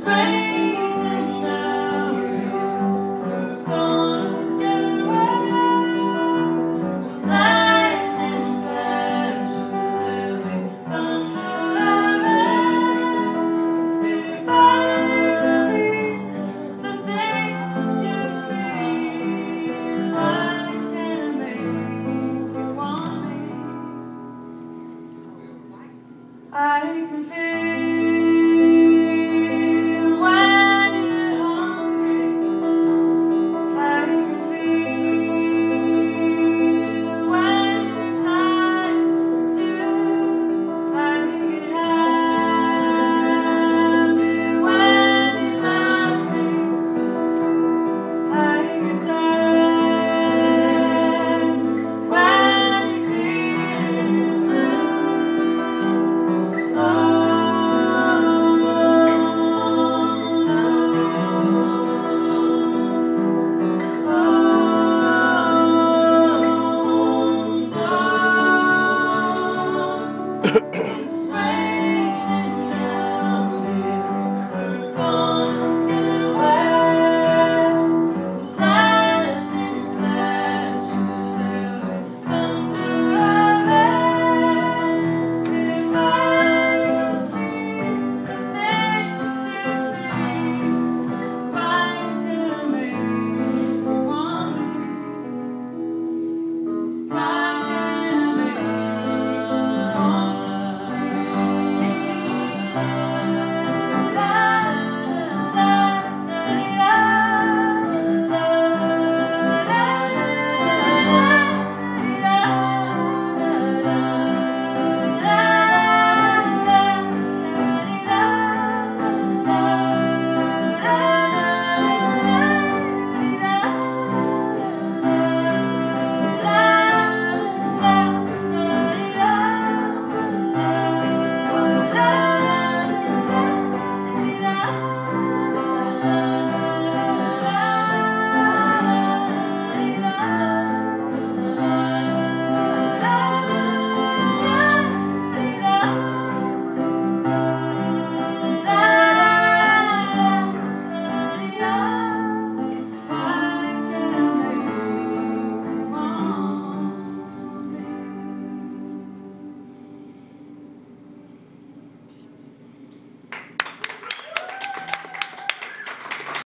strange.